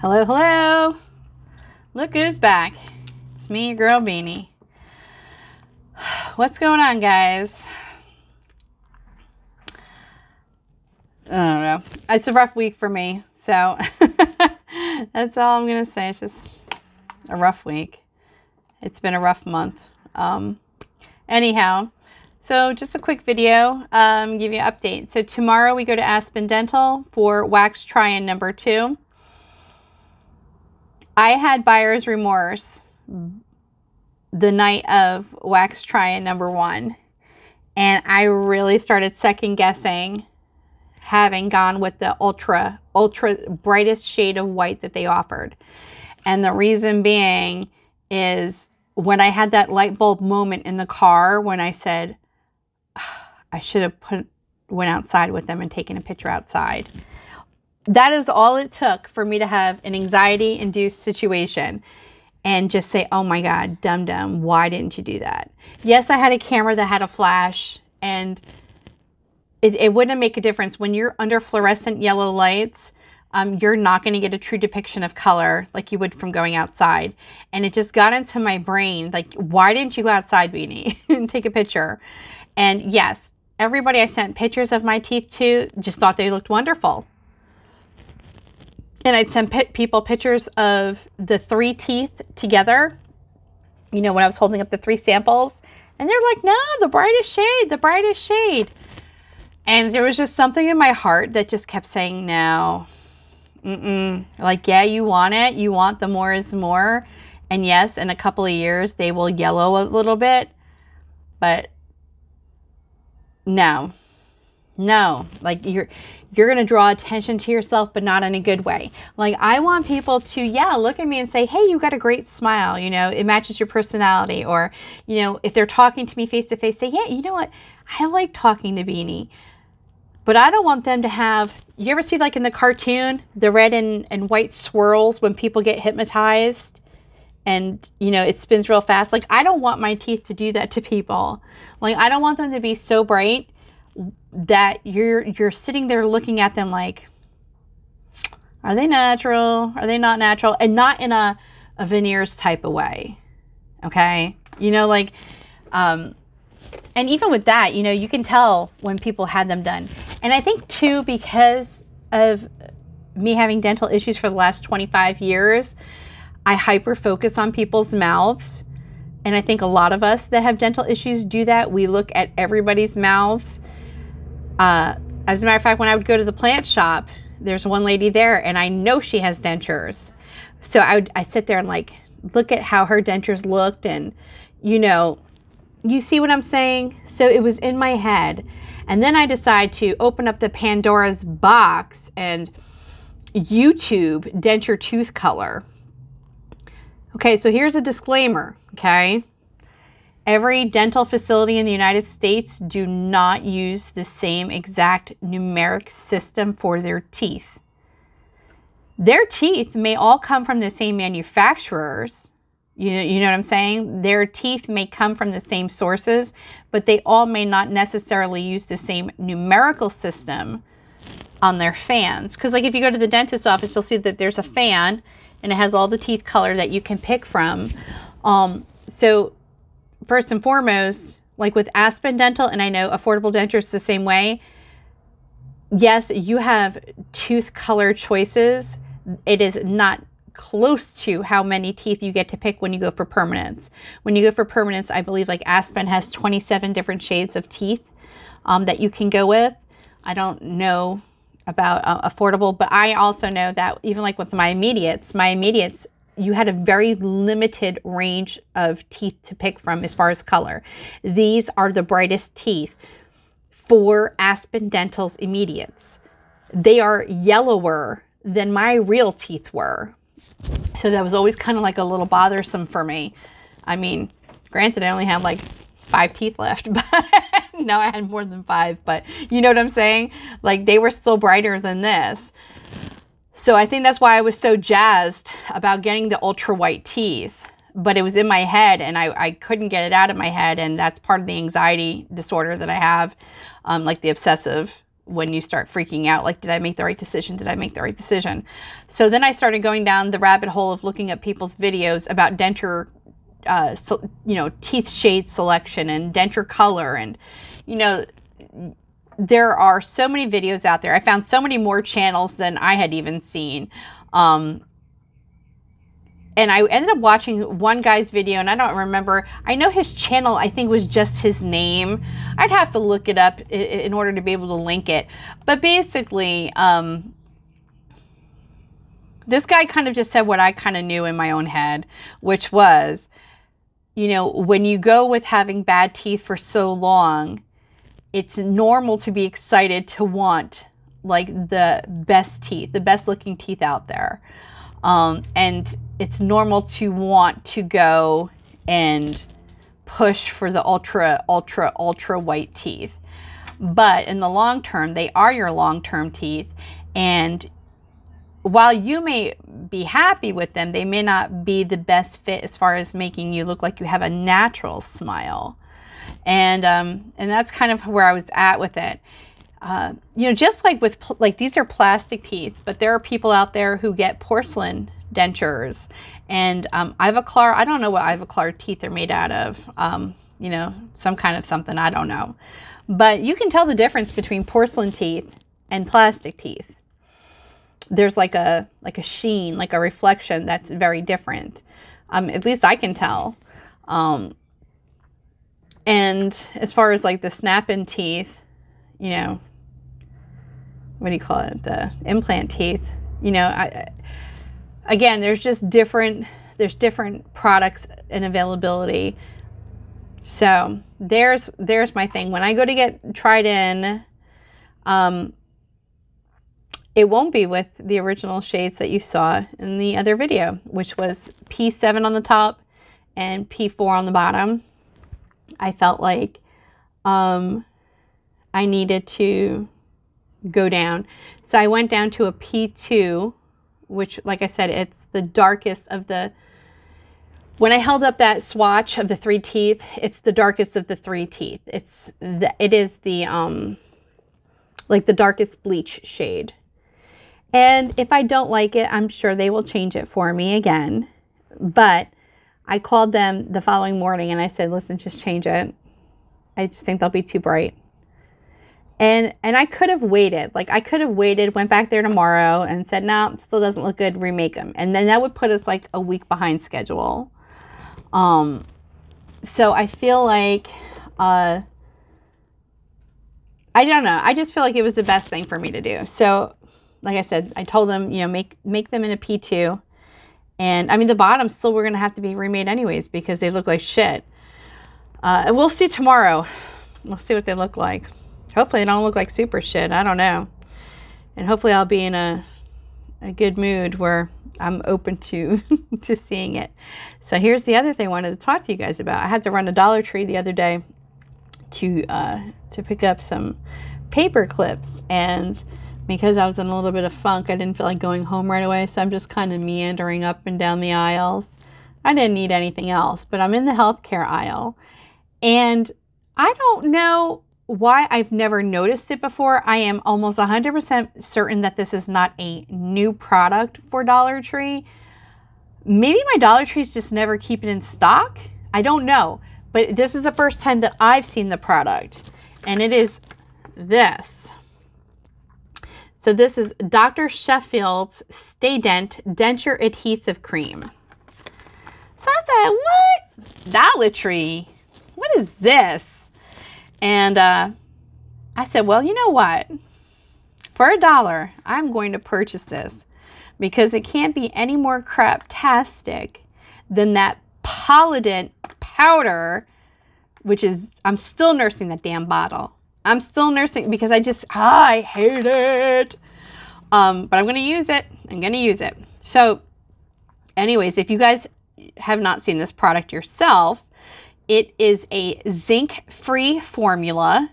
Hello, hello. Look who's back. It's me, girl Beanie. What's going on, guys? I don't know. It's a rough week for me. So that's all I'm going to say. It's just a rough week. It's been a rough month. Um, anyhow, so just a quick video, um, give you an update. So tomorrow we go to Aspen Dental for wax try-in number two. I had buyer's remorse the night of wax try-in number one. And I really started second guessing having gone with the ultra, ultra brightest shade of white that they offered. And the reason being is when I had that light bulb moment in the car when I said, ah, I should have put went outside with them and taken a picture outside. That is all it took for me to have an anxiety induced situation and just say, oh my God, dum dum, why didn't you do that? Yes, I had a camera that had a flash and it, it wouldn't make a difference. When you're under fluorescent yellow lights, um, you're not going to get a true depiction of color like you would from going outside. And it just got into my brain, like, why didn't you go outside, Beanie, and take a picture? And yes, everybody I sent pictures of my teeth to just thought they looked wonderful. And I'd send people pictures of the three teeth together, you know, when I was holding up the three samples. And they're like, no, the brightest shade, the brightest shade. And there was just something in my heart that just kept saying, no, Mm-mm. Like, yeah, you want it. You want the more is more. And yes, in a couple of years, they will yellow a little bit. But no, no, like you're you're gonna draw attention to yourself, but not in a good way. Like I want people to, yeah, look at me and say, "Hey, you got a great smile." You know, it matches your personality. Or, you know, if they're talking to me face to face, say, "Yeah, you know what? I like talking to Beanie." But I don't want them to have, you ever see like in the cartoon, the red and, and white swirls when people get hypnotized and, you know, it spins real fast? Like, I don't want my teeth to do that to people. Like, I don't want them to be so bright that you're, you're sitting there looking at them like, are they natural? Are they not natural? And not in a, a veneers type of way. Okay. You know, like, um, and even with that, you know, you can tell when people had them done. And I think too, because of me having dental issues for the last 25 years, I hyper focus on people's mouths. And I think a lot of us that have dental issues do that. We look at everybody's mouths. Uh, as a matter of fact, when I would go to the plant shop, there's one lady there and I know she has dentures. So I would, I sit there and like, look at how her dentures looked and, you know, you see what I'm saying? So it was in my head. And then I decide to open up the Pandora's box and YouTube denture tooth color. Okay, so here's a disclaimer, okay? Every dental facility in the United States do not use the same exact numeric system for their teeth. Their teeth may all come from the same manufacturers, you know, you know what I'm saying? Their teeth may come from the same sources, but they all may not necessarily use the same numerical system on their fans. Because like if you go to the dentist's office, you'll see that there's a fan and it has all the teeth color that you can pick from. Um, so first and foremost, like with Aspen Dental, and I know Affordable Denture the same way, yes, you have tooth color choices. It is not close to how many teeth you get to pick when you go for permanence. When you go for permanence, I believe like Aspen has 27 different shades of teeth um, that you can go with. I don't know about uh, affordable, but I also know that even like with my immediates, my immediates, you had a very limited range of teeth to pick from as far as color. These are the brightest teeth for Aspen Dental's immediates. They are yellower than my real teeth were. So that was always kind of like a little bothersome for me. I mean, granted, I only had like five teeth left, but now I had more than five. But you know what I'm saying? Like they were still brighter than this. So I think that's why I was so jazzed about getting the ultra white teeth. But it was in my head and I, I couldn't get it out of my head. And that's part of the anxiety disorder that I have, um, like the obsessive when you start freaking out like did i make the right decision did i make the right decision so then i started going down the rabbit hole of looking at people's videos about denture uh, so, you know teeth shade selection and denture color and you know there are so many videos out there i found so many more channels than i had even seen um, and I ended up watching one guy's video, and I don't remember. I know his channel, I think, was just his name. I'd have to look it up in order to be able to link it. But basically, um, this guy kind of just said what I kind of knew in my own head, which was, you know, when you go with having bad teeth for so long, it's normal to be excited to want like the best teeth, the best looking teeth out there. Um, and it's normal to want to go and push for the ultra, ultra, ultra white teeth. But in the long term, they are your long term teeth. And while you may be happy with them, they may not be the best fit as far as making you look like you have a natural smile. And um, and that's kind of where I was at with it. Uh, you know, just like with like these are plastic teeth, but there are people out there who get porcelain dentures. And um, Ivoclar, I don't know what Ivoclar teeth are made out of. Um, you know, some kind of something, I don't know. But you can tell the difference between porcelain teeth and plastic teeth. There's like a like a sheen, like a reflection that's very different. Um, at least I can tell. Um, and as far as like the snap-in teeth, you know, what do you call it? The implant teeth. You know, I, again, there's just different there's different products and availability. So there's there's my thing. When I go to get tried in, um, it won't be with the original shades that you saw in the other video, which was P7 on the top and P4 on the bottom. I felt like um, I needed to go down. So I went down to a P2 which, like I said, it's the darkest of the. When I held up that swatch of the three teeth, it's the darkest of the three teeth. It's the, it is the um, like the darkest bleach shade. And if I don't like it, I'm sure they will change it for me again. But I called them the following morning and I said, listen, just change it. I just think they'll be too bright and and I could have waited. Like I could have waited, went back there tomorrow and said, "No, still doesn't look good. Remake them." And then that would put us like a week behind schedule. Um, so I feel like, uh, I don't know. I just feel like it was the best thing for me to do. So, like I said, I told them, you know, make make them in a P two, and I mean the bottoms still were gonna have to be remade anyways because they look like shit. Uh, and we'll see tomorrow. We'll see what they look like. Hopefully I don't look like super shit. I don't know. And hopefully I'll be in a, a good mood where I'm open to to seeing it. So here's the other thing I wanted to talk to you guys about. I had to run a Dollar Tree the other day to uh, to pick up some paper clips and because I was in a little bit of funk, I didn't feel like going home right away. So I'm just kind of meandering up and down the aisles. I didn't need anything else, but I'm in the healthcare aisle. And I don't know why I've never noticed it before, I am almost 100% certain that this is not a new product for Dollar Tree. Maybe my Dollar Trees just never keep it in stock. I don't know. But this is the first time that I've seen the product. And it is this. So this is Dr. Sheffield's Sta-Dent Denture Adhesive Cream. So I said, what? Dollar Tree? What is this? And uh, I said, well, you know what? For a dollar, I'm going to purchase this because it can't be any more craptastic than that Polident powder, which is, I'm still nursing that damn bottle. I'm still nursing because I just, ah, I hate it. Um, but I'm going to use it. I'm going to use it. So anyways, if you guys have not seen this product yourself, it is a zinc-free formula.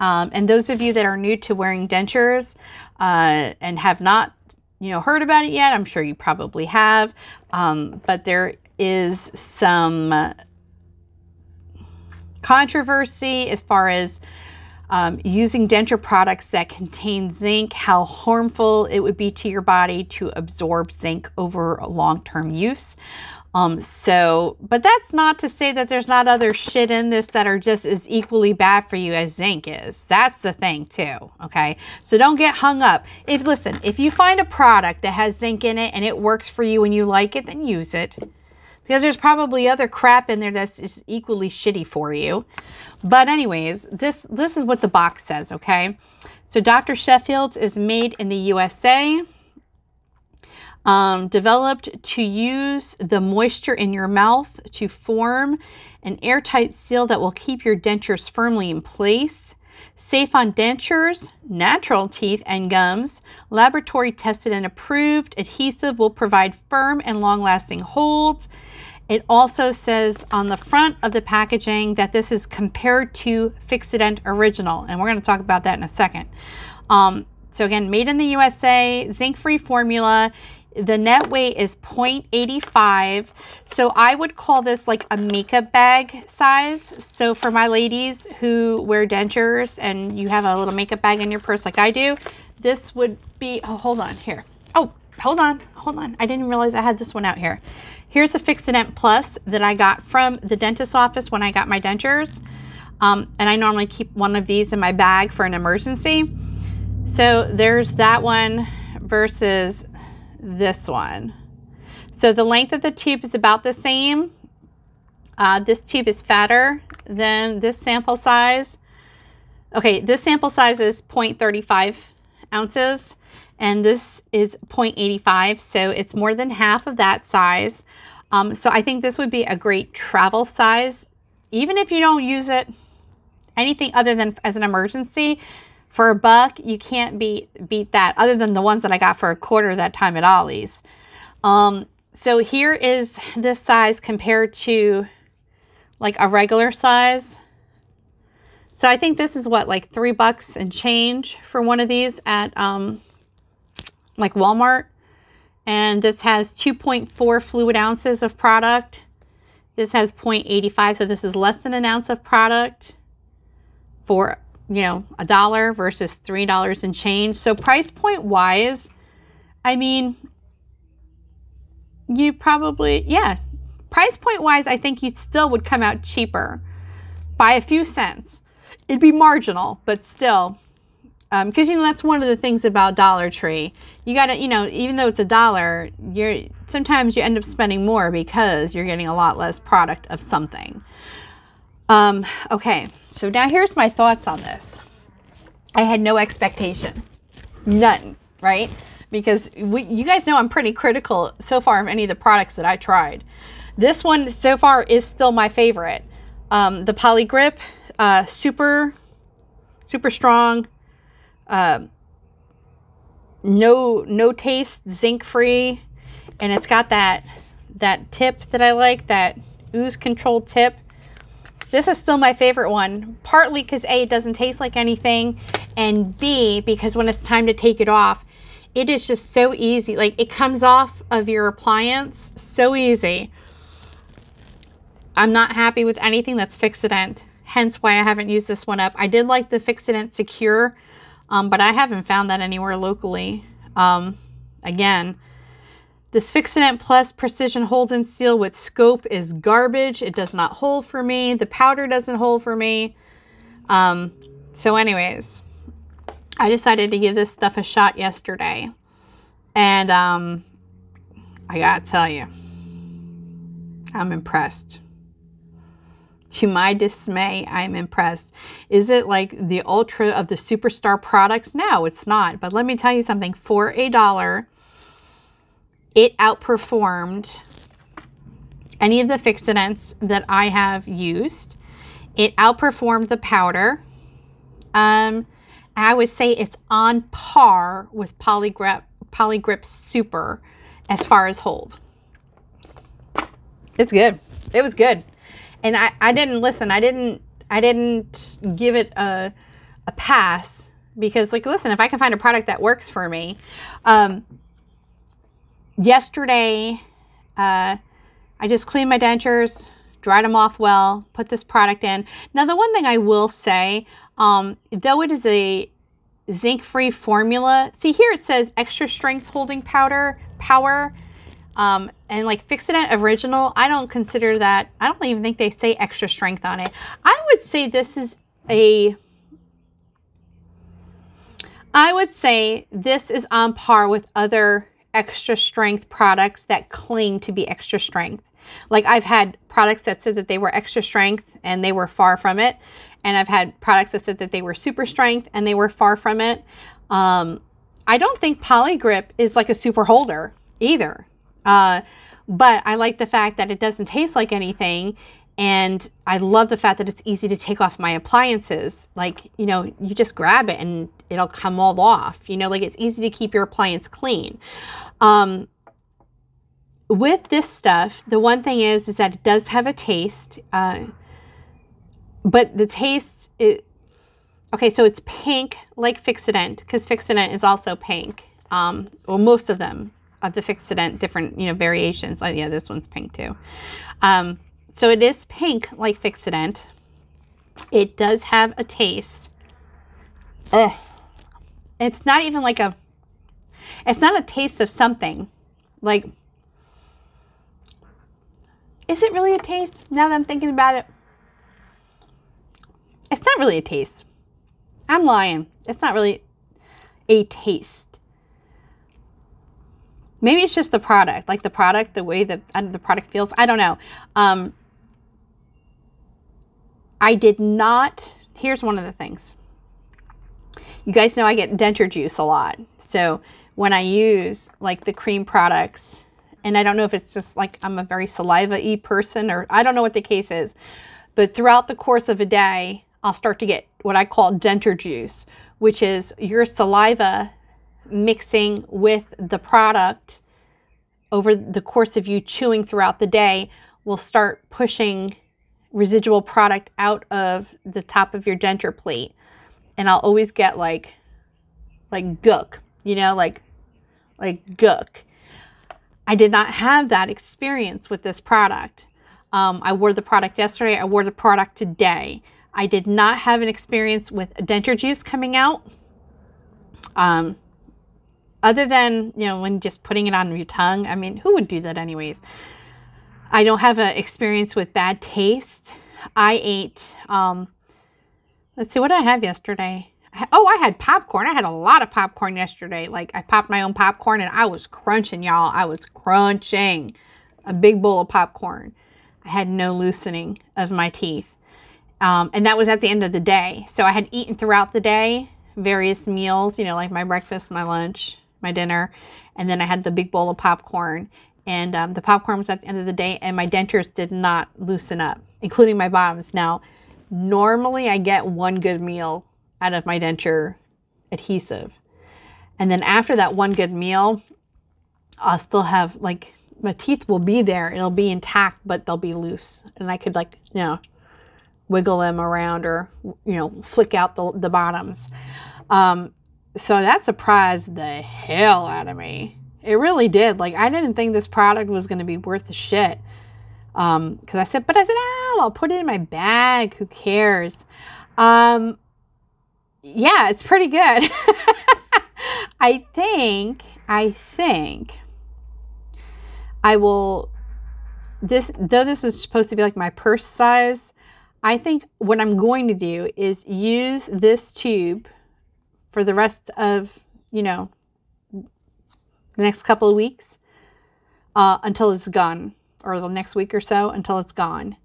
Um, and those of you that are new to wearing dentures uh, and have not, you know, heard about it yet, I'm sure you probably have. Um, but there is some controversy as far as um, using denture products that contain zinc, how harmful it would be to your body to absorb zinc over long term use. Um, so, but that's not to say that there's not other shit in this that are just as equally bad for you as zinc is. That's the thing too. Okay. So don't get hung up. If, listen, if you find a product that has zinc in it and it works for you and you like it, then use it. Because there's probably other crap in there that's equally shitty for you. But anyways, this, this is what the box says. Okay. So Dr. Sheffield's is made in the USA um, developed to use the moisture in your mouth to form an airtight seal that will keep your dentures firmly in place. Safe on dentures, natural teeth, and gums. Laboratory tested and approved. Adhesive will provide firm and long lasting holds. It also says on the front of the packaging that this is compared to Fixodent Original, and we're going to talk about that in a second. Um, so again, made in the USA, zinc-free formula. The net weight is 0.85. So I would call this like a makeup bag size. So for my ladies who wear dentures and you have a little makeup bag in your purse like I do, this would be, oh, hold on here. Oh, hold on, hold on. I didn't realize I had this one out here. Here's a Fixodent Plus that I got from the dentist office when I got my dentures. Um, and I normally keep one of these in my bag for an emergency. So there's that one versus this one. So the length of the tube is about the same. Uh, this tube is fatter than this sample size. Okay, this sample size is 0.35 ounces and this is 0.85, so it's more than half of that size. Um, so I think this would be a great travel size, even if you don't use it anything other than as an emergency. For a buck, you can't beat beat that other than the ones that I got for a quarter that time at Ollie's. Um, so here is this size compared to like a regular size. So I think this is what, like three bucks and change for one of these at um, like Walmart. And this has 2.4 fluid ounces of product. This has 0.85, so this is less than an ounce of product for you know, a dollar versus three dollars and change. So price point wise, I mean, you probably, yeah, price point wise, I think you still would come out cheaper by a few cents. It'd be marginal, but still, because um, you know that's one of the things about Dollar Tree. You gotta, you know, even though it's a dollar, you're sometimes you end up spending more because you're getting a lot less product of something. Um, okay, so now here's my thoughts on this. I had no expectation, none, right? Because we, you guys know I'm pretty critical so far of any of the products that I tried. This one so far is still my favorite. Um, the Poligrip, uh, super, super strong, uh, no no taste, zinc free, and it's got that that tip that I like, that ooze control tip. This is still my favorite one, partly because A, it doesn't taste like anything, and B, because when it's time to take it off, it is just so easy. Like, it comes off of your appliance so easy. I'm not happy with anything that's Fixodent, hence why I haven't used this one up. I did like the Fixodent Secure, um, but I haven't found that anywhere locally. Um, again, this Fixodent Plus Precision Hold and Seal with scope is garbage. It does not hold for me. The powder doesn't hold for me. Um, so anyways, I decided to give this stuff a shot yesterday. And um, I gotta tell you, I'm impressed. To my dismay, I'm impressed. Is it like the ultra of the superstar products? No, it's not. But let me tell you something. For a dollar, it outperformed any of the Fixodents that I have used. It outperformed the powder. Um, I would say it's on par with Polygrip, Poligrip Super as far as hold. It's good. It was good. And I, I didn't listen. I didn't I didn't give it a, a pass because like listen, if I can find a product that works for me, um, yesterday, uh, I just cleaned my dentures, dried them off well, put this product in. Now, the one thing I will say, um, though it is a zinc-free formula, see here it says extra strength holding powder, power, um, and like Fixodent Original, I don't consider that, I don't even think they say extra strength on it. I would say this is a, I would say this is on par with other extra strength products that claim to be extra strength. Like I've had products that said that they were extra strength and they were far from it. And I've had products that said that they were super strength and they were far from it. Um, I don't think Poligrip is like a super holder either. Uh, but I like the fact that it doesn't taste like anything. And I love the fact that it's easy to take off my appliances. Like, you know, you just grab it and it'll come all off. You know, like it's easy to keep your appliance clean. Um, with this stuff, the one thing is, is that it does have a taste. Uh, but the taste, it, okay, so it's pink like Fixodent because Fixodent is also pink. Um, well, most of them of the Fixodent, different, you know, variations. Oh, yeah, this one's pink too. Um, so it is pink like Fixodent. It does have a taste. Ugh. It's not even like a, it's not a taste of something. Like, is it really a taste now that I'm thinking about it? It's not really a taste. I'm lying. It's not really a taste. Maybe it's just the product, like the product, the way that the product feels. I don't know. Um, I did not. Here's one of the things. You guys know I get denture juice a lot. So when I use like the cream products, and I don't know if it's just like I'm a very saliva-y person or I don't know what the case is, but throughout the course of a day, I'll start to get what I call denture juice, which is your saliva mixing with the product over the course of you chewing throughout the day will start pushing residual product out of the top of your denture plate. And I'll always get like, like gook, you know, like, like gook. I did not have that experience with this product. Um, I wore the product yesterday. I wore the product today. I did not have an experience with denture juice coming out. Um, other than, you know, when just putting it on your tongue. I mean, who would do that anyways? I don't have an experience with bad taste. I ate, um, let's see, what did I have yesterday? Oh, I had popcorn. I had a lot of popcorn yesterday. Like, I popped my own popcorn and I was crunching, y'all. I was crunching a big bowl of popcorn. I had no loosening of my teeth. Um, and that was at the end of the day. So I had eaten throughout the day various meals, you know, like my breakfast, my lunch, my dinner, and then I had the big bowl of popcorn. And um, the popcorn was at the end of the day, and my dentures did not loosen up, including my bottoms. Now, normally I get one good meal out of my denture adhesive. And then after that one good meal, I'll still have like my teeth will be there. It'll be intact, but they'll be loose. And I could like, you know, wiggle them around or, you know, flick out the, the bottoms. Um, so that surprised the hell out of me. It really did. Like, I didn't think this product was going to be worth the shit. Um, cause I said, but I said, oh, I'll put it in my bag. Who cares? Um, yeah, it's pretty good. I think, I think I will, this, though this was supposed to be like my purse size, I think what I'm going to do is use this tube for the rest of, you know, the next couple of weeks uh, until it's gone, or the next week or so until it's gone.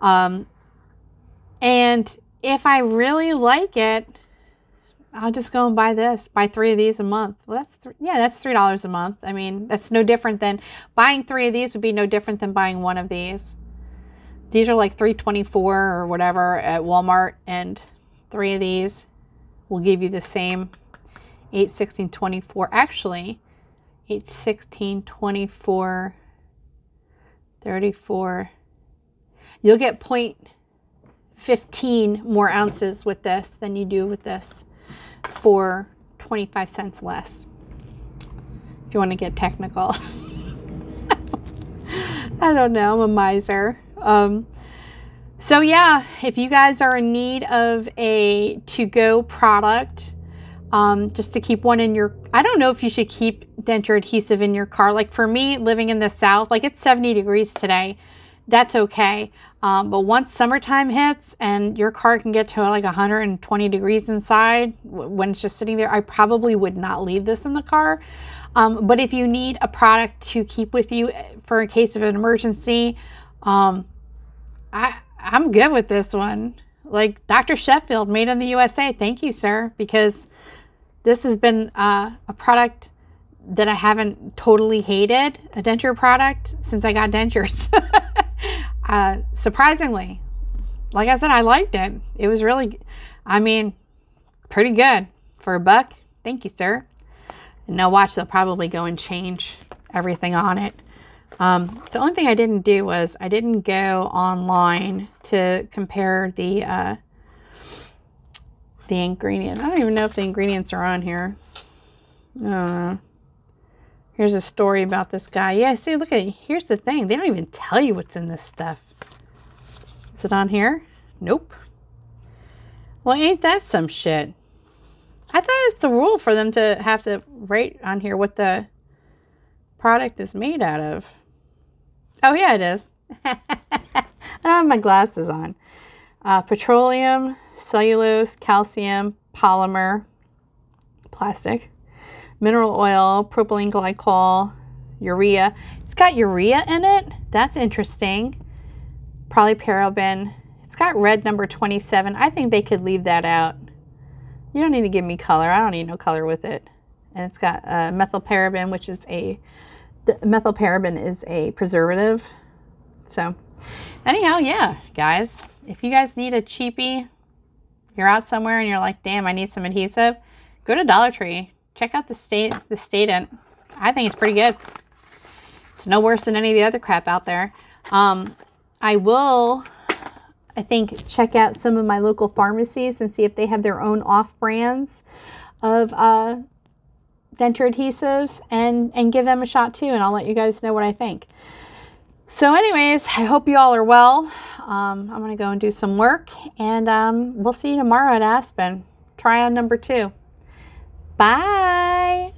Um, and if I really like it, I'll just go and buy this, buy three of these a month. Well, that's, th- yeah, that's $3 a month. I mean, that's no different than buying three of these would be no different than buying one of these. These are like 324 or whatever at Walmart and three of these will give you the same 8, 16, 24. Actually, 8, 16, 24, 34. You'll get point 15 more ounces with this than you do with this for 25 cents less. If you want to get technical. I don't know. I'm a miser. Um, so yeah, if you guys are in need of a to-go product, um, just to keep one in your, I don't know if you should keep denture adhesive in your car. Like for me, living in the South, like it's 70 degrees today. That's okay. Um, but once summertime hits and your car can get to like 120 degrees inside when it's just sitting there, I probably would not leave this in the car. Um, but if you need a product to keep with you eh, for a case of an emergency, um, I, I'm good with this one. Like Dr. Sheffield, made in the USA. Thank you, sir, because this has been uh, a product that I haven't totally hated, a denture product, since I got dentures. uh, surprisingly, like I said, I liked it. It was really, I mean, pretty good for a buck. Thank you, sir. And now watch, they'll probably go and change everything on it. Um, the only thing I didn't do was I didn't go online to compare the uh, the ingredients. I don't even know if the ingredients are on here. Uh, here's a story about this guy. Yeah, see, look at here's the thing. They don't even tell you what's in this stuff. Is it on here? Nope. Well, ain't that some shit? I thought it's the rule for them to have to write on here what the product is made out of. Oh, yeah, it is. I don't have my glasses on. Uh, petroleum, cellulose, calcium, polymer, plastic, mineral oil, propylene glycol, urea. It's got urea in it. That's interesting. Polyparaben. It's got red number 27. I think they could leave that out. You don't need to give me color. I don't need no color with it. And it's got uh, methylparaben, which is a methylparaben is a preservative. So anyhow, yeah, guys, if you guys need a cheapie, you're out somewhere and you're like, damn, I need some adhesive, go to Dollar Tree. Check out the state the Sta-Dent. I think it's pretty good. It's no worse than any of the other crap out there. Um, I will, I think, check out some of my local pharmacies and see if they have their own off brands of uh, denture adhesives and, and give them a shot too. And I'll let you guys know what I think. So anyways, I hope you all are well. Um, I'm going to go and do some work and um, we'll see you tomorrow at Aspen. Try on number two. Bye.